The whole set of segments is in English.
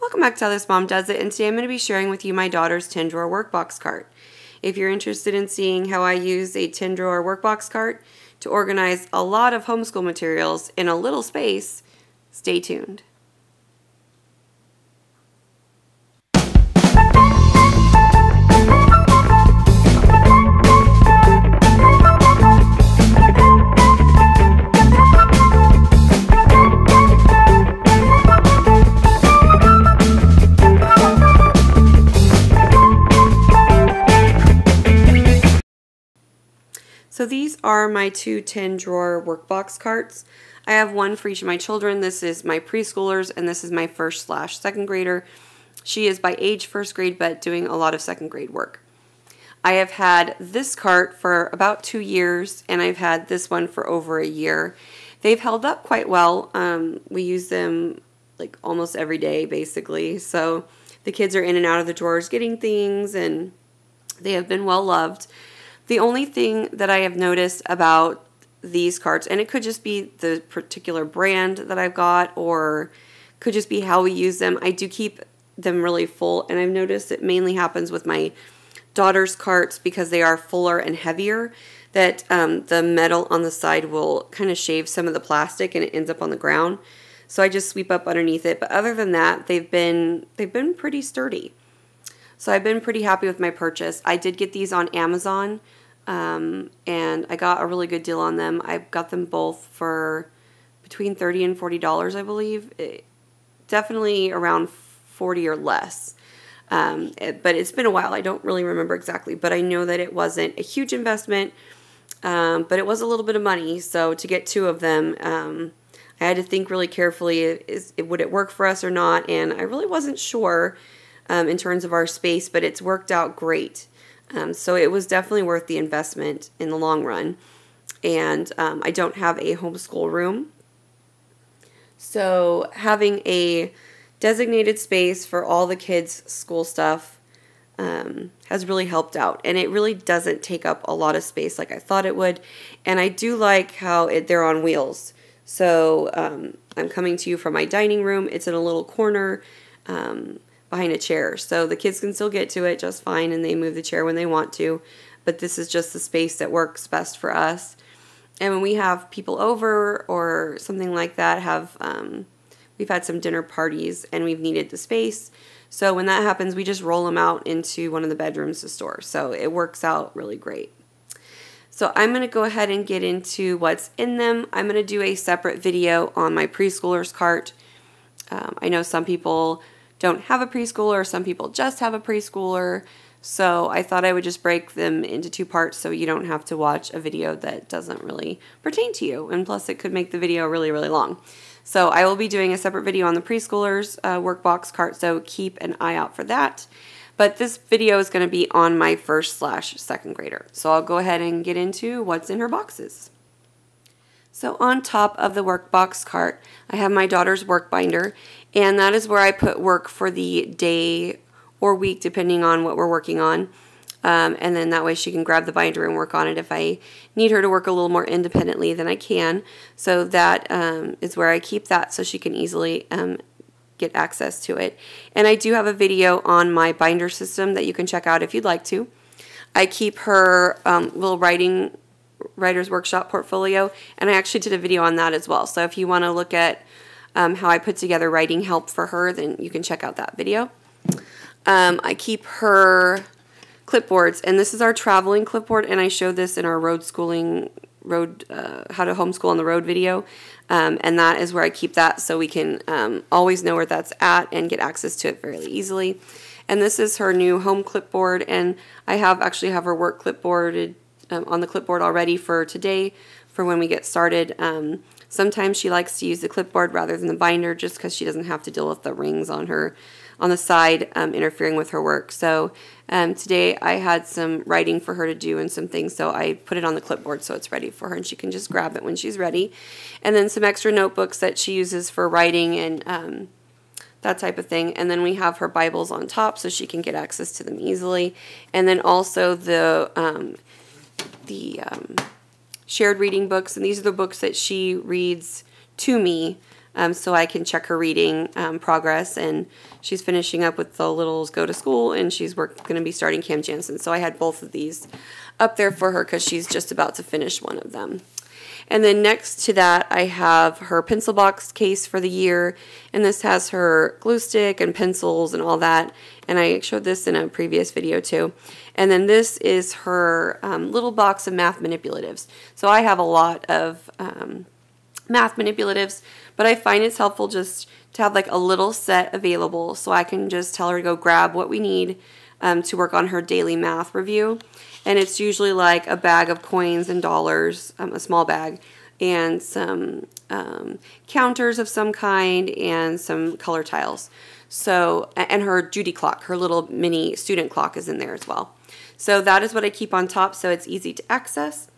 Welcome back to How This Mom Does It, and today I'm going to be sharing with you my daughter's 10 drawer workbox cart. If you're interested in seeing how I use a 10 drawer workbox cart to organize a lot of homeschool materials in a little space, stay tuned. So these are my two 10 drawer workbox carts. I have one for each of my children. This is my preschoolers and this is my first slash second grader. She is by age first grade but doing a lot of second grade work. I have had this cart for about two years and I've had this one for over a year. They've held up quite well. Um, we use them like almost every day basically. So the kids are in and out of the drawers getting things and they have been well loved. The only thing that I have noticed about these carts, and it could just be the particular brand that I've got, or could just be how we use them. I do keep them really full, and I've noticed it mainly happens with my daughter's carts because they are fuller and heavier. That um, the metal on the side will kind of shave some of the plastic, and it ends up on the ground. So I just sweep up underneath it. But other than that, they've been they've been pretty sturdy. So I've been pretty happy with my purchase. I did get these on Amazon. Um, and I got a really good deal on them. I got them both for between 30 and $40, I believe. It, definitely around 40 or less. Um, it, but it's been a while. I don't really remember exactly, but I know that it wasn't a huge investment, um, but it was a little bit of money. So to get two of them, um, I had to think really carefully: is, would it work for us or not? And I really wasn't sure um, in terms of our space, but it's worked out great. Um, so it was definitely worth the investment in the long run. And um, I don't have a homeschool room. So having a designated space for all the kids' school stuff um, has really helped out. And it really doesn't take up a lot of space like I thought it would. And I do like how it, they're on wheels. So um, I'm coming to you from my dining room. It's in a little corner. Um, behind a chair. So the kids can still get to it just fine and they move the chair when they want to. But this is just the space that works best for us. And when we have people over or something like that, have um, we've had some dinner parties and we've needed the space. So when that happens, we just roll them out into one of the bedrooms to store. So it works out really great. So I'm going to go ahead and get into what's in them. I'm going to do a separate video on my preschoolers cart. Um, I know some people don't have a preschooler, some people just have a preschooler. So I thought I would just break them into two parts so you don't have to watch a video that doesn't really pertain to you. And plus, it could make the video really, really long. So I will be doing a separate video on the preschoolers uh, workbox cart, so keep an eye out for that. But this video is going to be on my first slash second grader. So I'll go ahead and get into what's in her boxes. So on top of the workbox cart, I have my daughter's work binder, and that is where I put work for the day or week, depending on what we're working on. Um, and then that way she can grab the binder and work on it if I need her to work a little more independently than I can. So that um, is where I keep that so she can easily um, get access to it. And I do have a video on my binder system that you can check out if you'd like to. I keep her um, little writing writer's workshop portfolio and I actually did a video on that as well. So if you want to look at um, how I put together writing help for her, then you can check out that video. Um, I keep her clipboards, and this is our traveling clipboard, and I showed this in our road schooling, road uh, how to homeschool on the road video, um, and that is where I keep that so we can um, always know where that's at and get access to it fairly easily. And this is her new home clipboard, and I have actually have her work clipboarded um, on the clipboard already for today for when we get started. Sometimes she likes to use the clipboard rather than the binder just because she doesn't have to deal with the rings on her on the side um, interfering with her work. So um, today I had some writing for her to do and some things, so I put it on the clipboard so it's ready for her and she can just grab it when she's ready. And then some extra notebooks that she uses for writing and um, that type of thing. And then we have her Bibles on top so she can get access to them easily. And then also the um, the um, shared reading books, and these are the books that she reads to me um, so I can check her reading um, progress. And she's finishing up with the littles go to school, and she's going to be starting Cam Jansen. So I had both of these up there for her because she's just about to finish one of them. And then next to that, I have her pencil box case for the year. And this has her glue stick and pencils and all that. And I showed this in a previous video too. And then this is her um, little box of math manipulatives. So I have a lot of um, math manipulatives, but I find it's helpful just to have like a little set available so I can just tell her to go grab what we need um, to work on her daily math review and it's usually like a bag of coins and dollars, um, a small bag, and some um, counters of some kind and some color tiles. So, and her Judy clock, her little mini student clock is in there as well. So that is what I keep on top so it's easy to access.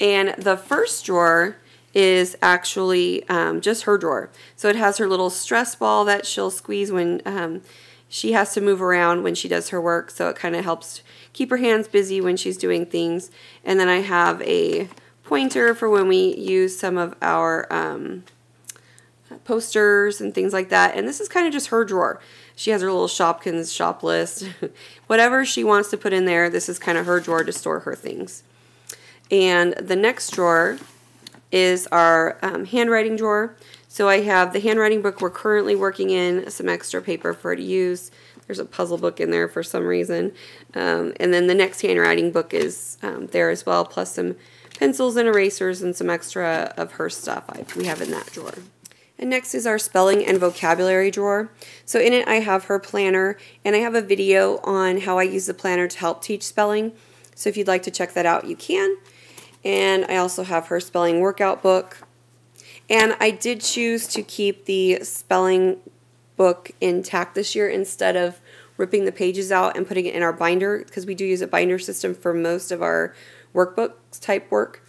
And the first drawer is actually um, just her drawer. So it has her little stress ball that she'll squeeze when um, she has to move around when she does her work. So it kind of helps keep her hands busy when she's doing things. And then I have a pointer for when we use some of our um, posters and things like that. And this is kind of just her drawer. She has her little Shopkins shop list. Whatever she wants to put in there, this is kind of her drawer to store her things. And the next drawer is our um, handwriting drawer. So I have the handwriting book we're currently working in, some extra paper for her to use, there's a puzzle book in there for some reason. Um, and then the next handwriting book is um, there as well, plus some pencils and erasers and some extra of her stuff I, we have in that drawer. And next is our spelling and vocabulary drawer. So in it I have her planner and I have a video on how I use the planner to help teach spelling. So if you'd like to check that out, you can. And I also have her spelling workout book. And I did choose to keep the spelling book intact this year instead of ripping the pages out and putting it in our binder because we do use a binder system for most of our workbooks type work.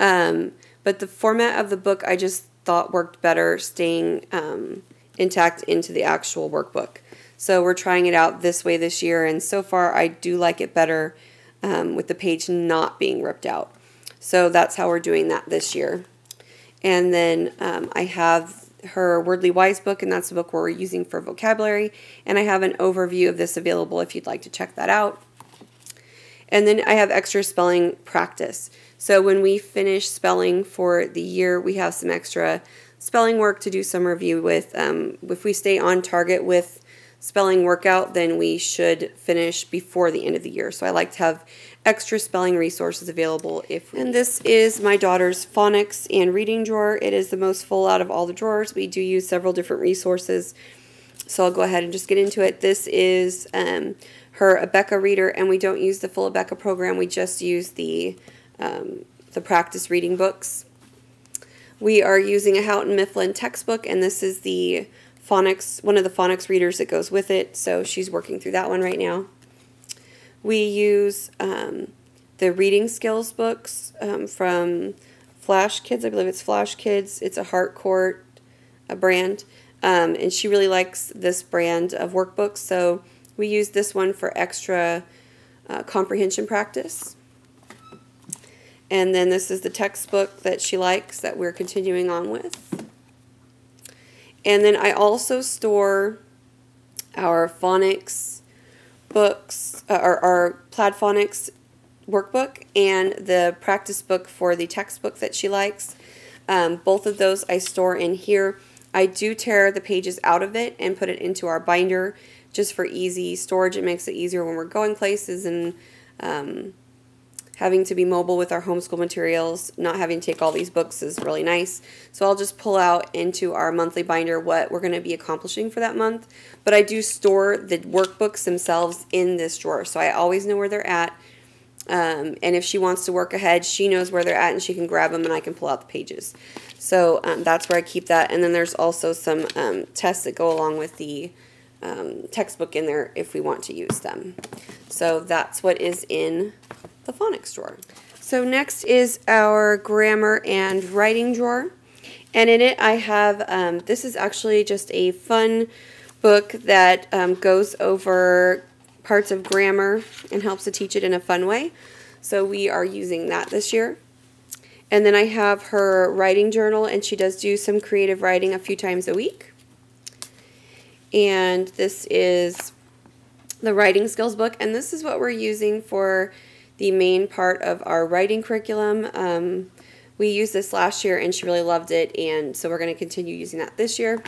Um, but the format of the book I just thought worked better staying um, intact into the actual workbook. So we're trying it out this way this year, and so far I do like it better um, with the page not being ripped out. So that's how we're doing that this year. And then um, I have her Wordly Wise book, and that's the book we're using for vocabulary. And I have an overview of this available if you'd like to check that out. And then I have extra spelling practice. So when we finish spelling for the year, we have some extra spelling work to do some review with. Um, if we stay on target with spelling workout, then we should finish before the end of the year. So I like to have extra spelling resources available if and this is my daughter's phonics and reading drawer. It is the most full out of all the drawers. We do use several different resources. So I'll go ahead and just get into it. This is um, her Abeka reader and we don't use the full Abeka program. We just use the um, the practice reading books we are using a Houghton Mifflin textbook and this is the phonics one of the phonics readers that goes with it so she's working through that one right now we use um, the reading skills books um, from Flash Kids. I believe it's Flash Kids. It's a Harcourt a brand. Um, and she really likes this brand of workbooks. So we use this one for extra uh, comprehension practice. And then this is the textbook that she likes that we're continuing on with. And then I also store our phonics books, uh, our, our Plaid Phonics workbook and the practice book for the textbook that she likes. Um, both of those I store in here. I do tear the pages out of it and put it into our binder just for easy storage. It makes it easier when we're going places and um, having to be mobile with our homeschool materials, not having to take all these books is really nice. So I'll just pull out into our monthly binder what we're going to be accomplishing for that month. But I do store the workbooks themselves in this drawer, so I always know where they're at. Um, and if she wants to work ahead, she knows where they're at and she can grab them and I can pull out the pages. So um, that's where I keep that. And then there's also some um, tests that go along with the um, textbook in there if we want to use them. So that's what is in the phonics drawer. So next is our grammar and writing drawer. And in it I have, um, this is actually just a fun book that um, goes over parts of grammar and helps to teach it in a fun way. So we are using that this year. And then I have her writing journal, and she does do some creative writing a few times a week. And this is the writing skills book, and this is what we're using for the main part of our writing curriculum. Um, we used this last year, and she really loved it, and so we're going to continue using that this year.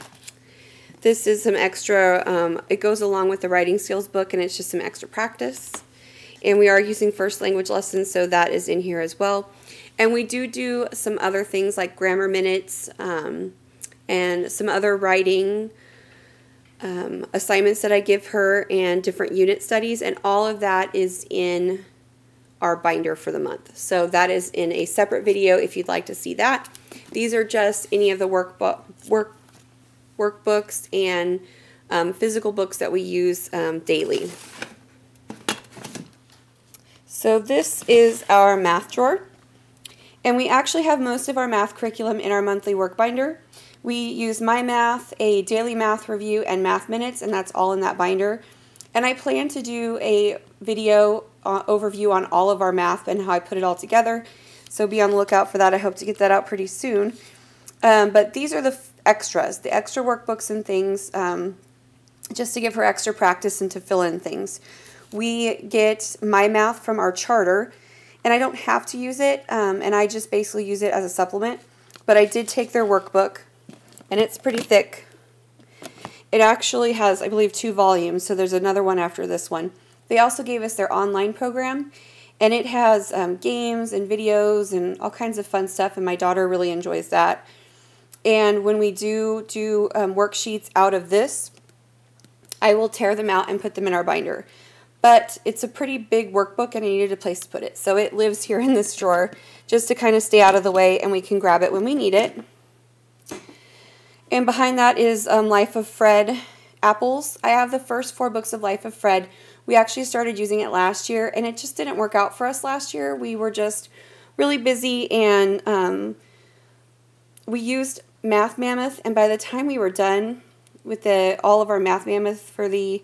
This is some extra, um, it goes along with the writing skills book, and it's just some extra practice. And we are using first language lessons, so that is in here as well. And we do do some other things like grammar minutes um, and some other writing um, assignments that I give her and different unit studies. And all of that is in our binder for the month. So that is in a separate video if you'd like to see that. These are just any of the workbook, work, workbooks and um, physical books that we use um, daily. So this is our math drawer. And we actually have most of our math curriculum in our monthly work binder. We use My Math, a daily math review, and math minutes, and that's all in that binder. And I plan to do a video uh, overview on all of our math and how I put it all together. So be on the lookout for that. I hope to get that out pretty soon. Um, but these are the extras, the extra workbooks and things, um, just to give her extra practice and to fill in things. We get My Math from our charter, and I don't have to use it, um, and I just basically use it as a supplement. But I did take their workbook, and it's pretty thick. It actually has, I believe, two volumes, so there's another one after this one. They also gave us their online program, and it has um, games and videos and all kinds of fun stuff, and my daughter really enjoys that. And when we do do um, worksheets out of this, I will tear them out and put them in our binder. But it's a pretty big workbook and I needed a place to put it. So it lives here in this drawer just to kind of stay out of the way and we can grab it when we need it. And behind that is um, Life of Fred Apples. I have the first four books of Life of Fred. We actually started using it last year and it just didn't work out for us last year. We were just really busy and um, we used Math Mammoth and by the time we were done with the all of our Math Mammoth for the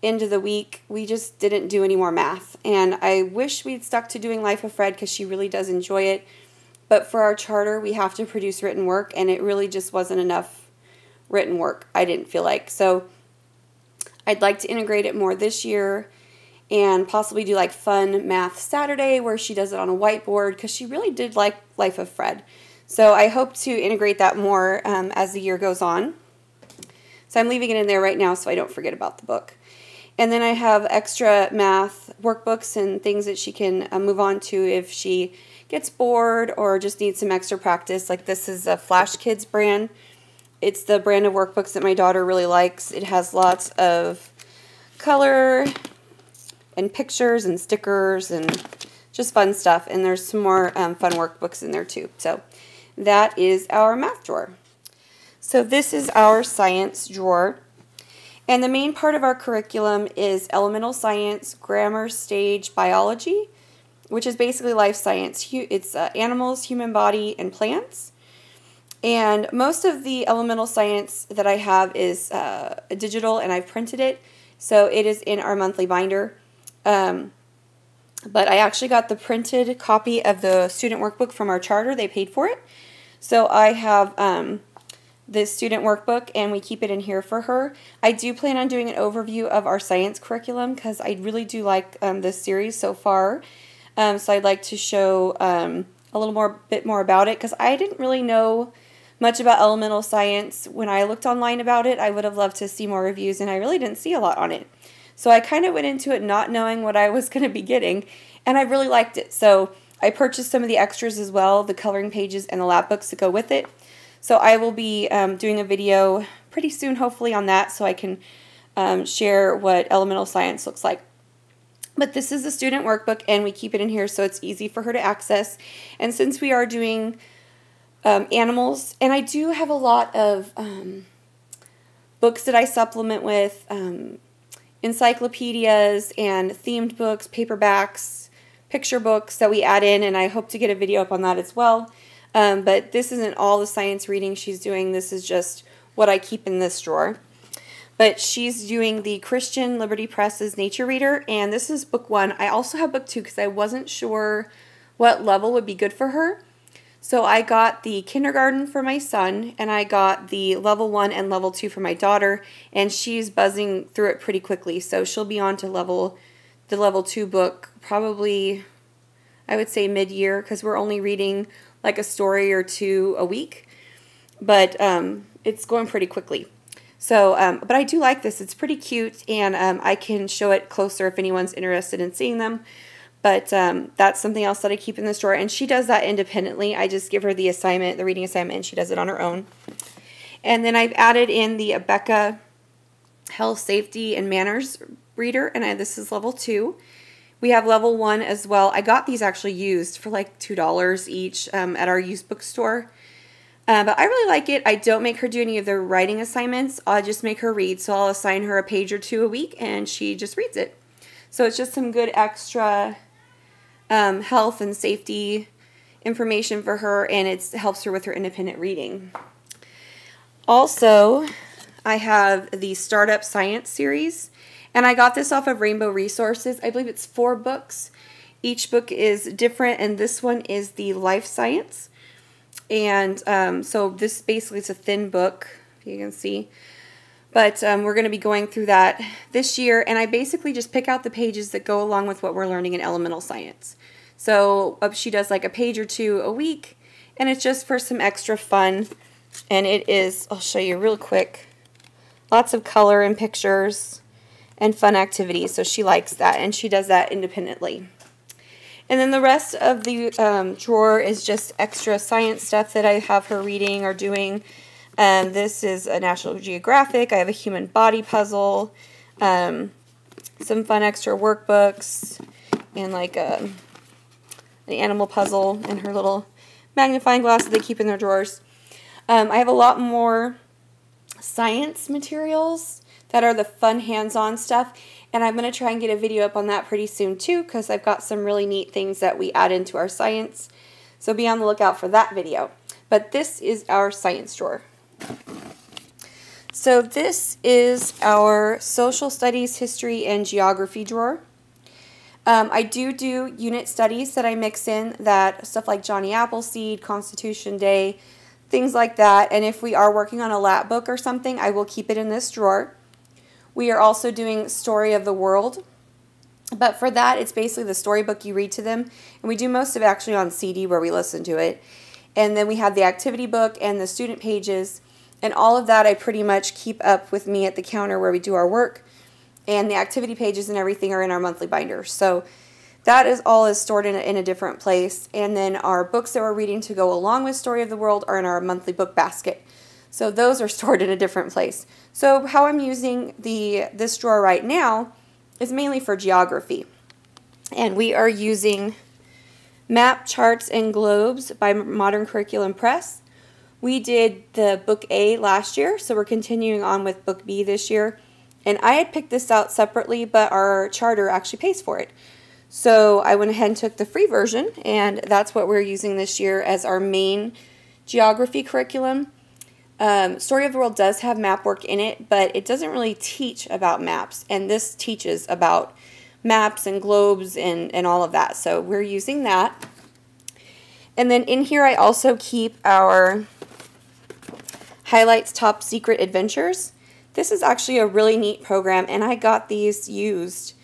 end of the week, we just didn't do any more math. And I wish we'd stuck to doing Life of Fred because she really does enjoy it. But for our charter, we have to produce written work, and it really just wasn't enough written work, I didn't feel like. So I'd like to integrate it more this year and possibly do like fun math Saturday where she does it on a whiteboard because she really did like Life of Fred. So I hope to integrate that more um, as the year goes on. So I'm leaving it in there right now so I don't forget about the book. And then I have extra math workbooks and things that she can uh, move on to if she gets bored or just needs some extra practice. Like this is a Flash Kids brand. It's the brand of workbooks that my daughter really likes. It has lots of color and pictures and stickers and just fun stuff. And there's some more um, fun workbooks in there too. So that is our math drawer. So this is our science drawer. And the main part of our curriculum is elemental science, grammar stage biology, which is basically life science. It's uh, animals, human body, and plants. And most of the elemental science that I have is uh, digital and I've printed it. So it is in our monthly binder. Um, but I actually got the printed copy of the student workbook from our charter. They paid for it. So I have um, this student workbook and we keep it in here for her. I do plan on doing an overview of our science curriculum because I really do like um, this series so far. Um, so I'd like to show um, a little more bit more about it because I didn't really know much about elemental science. When I looked online about it, I would have loved to see more reviews and I really didn't see a lot on it. So I kind of went into it not knowing what I was going to be getting and I really liked it. So I purchased some of the extras as well, the coloring pages and the lab books that go with it. So I will be um, doing a video pretty soon, hopefully, on that so I can um, share what elemental science looks like. But this is a student workbook, and we keep it in here so it's easy for her to access. And since we are doing um, animals, and I do have a lot of um, books that I supplement with, um, encyclopedias and themed books, paperbacks, picture books that we add in, and I hope to get a video up on that as well. Um, but this isn't all the science reading she's doing. This is just what I keep in this drawer. But she's doing the Christian Liberty Press's Nature Reader, and this is book one. I also have book two because I wasn't sure what level would be good for her. So I got the kindergarten for my son, and I got the level one and level two for my daughter, and she's buzzing through it pretty quickly. So she'll be on to level the level two book probably, I would say mid year, because we're only reading like a story or two a week, but um, it's going pretty quickly. So, um, but I do like this. It's pretty cute, and um, I can show it closer if anyone's interested in seeing them. But um, that's something else that I keep in the store. And she does that independently. I just give her the assignment, the reading assignment, and she does it on her own. And then I've added in the Abeka Health, Safety, and Manners reader. And I, this is level two. We have level one as well. I got these actually used for like $2 each um, at our used bookstore. Uh, but I really like it. I don't make her do any of the writing assignments. I'll just make her read. So I'll assign her a page or two a week and she just reads it. So it's just some good extra um, health and safety information for her, and it helps her with her independent reading. Also, I have the Startup Science series, and I got this off of Rainbow Resources. I believe it's four books. Each book is different, and this one is the Life Science. And um, so this basically is a thin book, you can see. But um, we're going to be going through that this year, and I basically just pick out the pages that go along with what we're learning in elemental science. So she does like a page or two a week, and it's just for some extra fun. And it is, I'll show you real quick, lots of color and pictures and fun activities. So she likes that, and she does that independently. And then the rest of the um, drawer is just extra science stuff that I have her reading or doing. And this is a National Geographic. I have a human body puzzle, um, some fun extra workbooks, and like a, um, an animal puzzle and her little magnifying glass that they keep in their drawers. Um, I have a lot more science materials that are the fun hands-on stuff. And I'm going to try and get a video up on that pretty soon too because I've got some really neat things that we add into our science. So be on the lookout for that video. But this is our science drawer. So this is our social studies, history, and geography drawer. Um, I do do unit studies that I mix in that stuff like Johnny Appleseed, Constitution Day, things like that. And if we are working on a lap book or something, I will keep it in this drawer. We are also doing Story of the World. But for that, it's basically the storybook you read to them. And we do most of it actually on CD where we listen to it. And then we have the activity book and the student pages. And all of that I pretty much keep up with me at the counter where we do our work. And the activity pages and everything are in our monthly binder. So that is all is stored in a, in a different place. And then our books that we're reading to go along with Story of the World are in our monthly book basket. So those are stored in a different place. So how I'm using the this drawer right now is mainly for geography. And we are using Map, Charts, and Globes by Modern Curriculum Press. We did the book A last year, so we're continuing on with book B this year. And I had picked this out separately, but our charter actually pays for it. So I went ahead and took the free version, and that's what we're using this year as our main geography curriculum. Um, Story of the World does have map work in it, but it doesn't really teach about maps, and this teaches about maps and globes and, and all of that. So we're using that. And then in here I also keep our Highlights Top Secret Adventures. This is actually a really neat program, and I got these used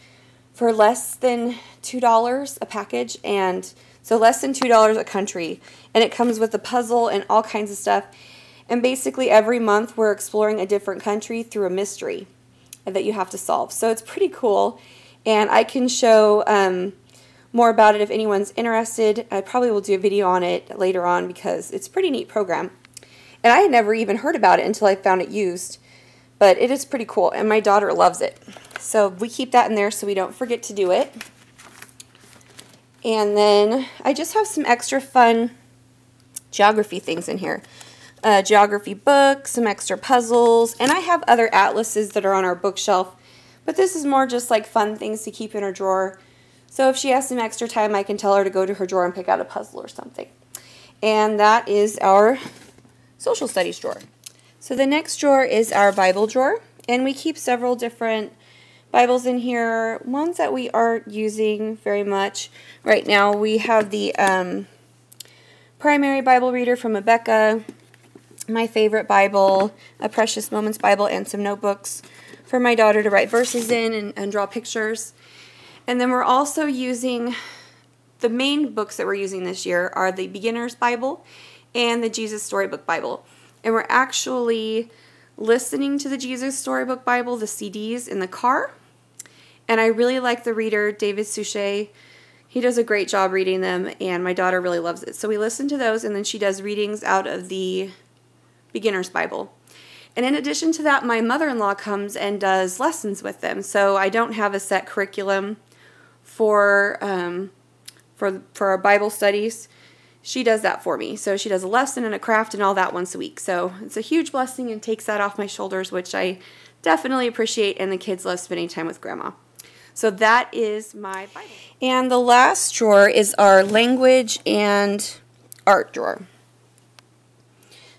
for less than $2 a package, and so less than $2 a country. And it comes with a puzzle and all kinds of stuff. And basically every month we're exploring a different country through a mystery that you have to solve. So it's pretty cool. And I can show um, more about it if anyone's interested. I probably will do a video on it later on because it's a pretty neat program. And I had never even heard about it until I found it used. But it is pretty cool, and my daughter loves it. So we keep that in there so we don't forget to do it. And then I just have some extra fun geography things in here a geography book, some extra puzzles, and I have other atlases that are on our bookshelf, but this is more just like fun things to keep in her drawer. So if she has some extra time, I can tell her to go to her drawer and pick out a puzzle or something. And that is our social studies drawer. So the next drawer is our Bible drawer, and we keep several different Bibles in here, ones that we aren't using very much right now. We have the um, primary Bible reader from Abeka, my favorite Bible, a Precious Moments Bible, and some notebooks for my daughter to write verses in and, and draw pictures. And then we're also using the main books that we're using this year are the Beginner's Bible and the Jesus Storybook Bible. And we're actually listening to the Jesus Storybook Bible, the CDs, in the car. And I really like the reader, David Suchet. He does a great job reading them, and my daughter really loves it. So we listen to those, and then she does readings out of the Beginner's Bible. And in addition to that, my mother in law comes and does lessons with them. So I don't have a set curriculum for, um, for, for our Bible studies she does that for me. So she does a lesson and a craft and all that once a week. So it's a huge blessing and takes that off my shoulders, which I definitely appreciate. And the kids love spending time with grandma. So that is my Bible. And the last drawer is our language and art drawer.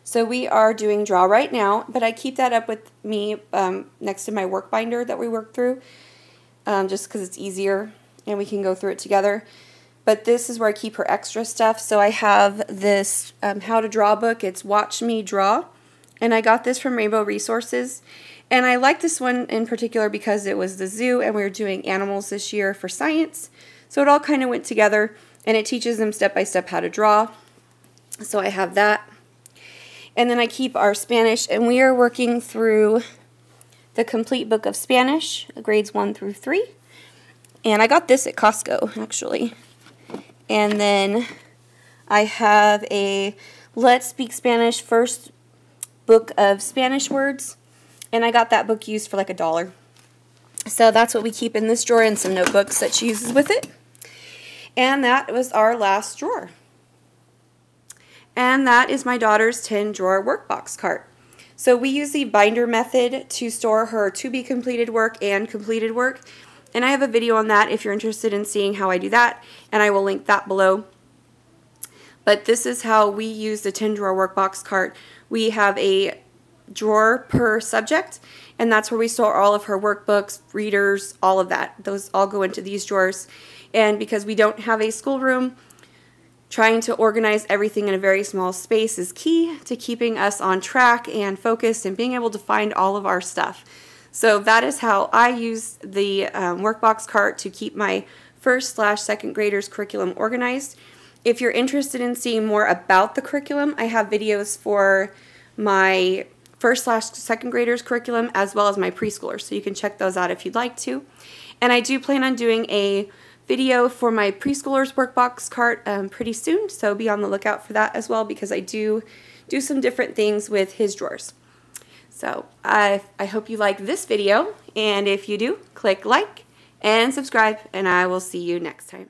So we are doing draw right now, but I keep that up with me um, next to my work binder that we work through, um, just because it's easier and we can go through it together. But this is where I keep her extra stuff. So I have this um, how to draw book. It's Watch Me Draw. And I got this from Rainbow Resources. And I like this one in particular because it was the zoo and we were doing animals this year for science. So it all kind of went together and it teaches them step by step how to draw. So I have that. And then I keep our Spanish and we are working through the complete book of Spanish, grades 1 through 3. And I got this at Costco actually. And then I have a Let's Speak Spanish first book of Spanish words. And I got that book used for like a dollar. So that's what we keep in this drawer and some notebooks that she uses with it. And that was our last drawer. And that is my daughter's 10 drawer workbox cart. So we use the binder method to store her to be completed work and completed work. And I have a video on that if you're interested in seeing how I do that, and I will link that below. But this is how we use the 10 drawer workbox cart. We have a drawer per subject, and that's where we store all of her workbooks, readers, all of that. Those all go into these drawers. And because we don't have a schoolroom, trying to organize everything in a very small space is key to keeping us on track and focused and being able to find all of our stuff. So that is how I use the um, workbox cart to keep my first slash second graders curriculum organized. If you're interested in seeing more about the curriculum, I have videos for my first slash second graders curriculum as well as my preschoolers. So you can check those out if you'd like to. And I do plan on doing a video for my preschoolers workbox cart um, pretty soon. So be on the lookout for that as well because I do do some different things with his drawers. So I, I hope you like this video, and if you do, click like and subscribe, and I will see you next time.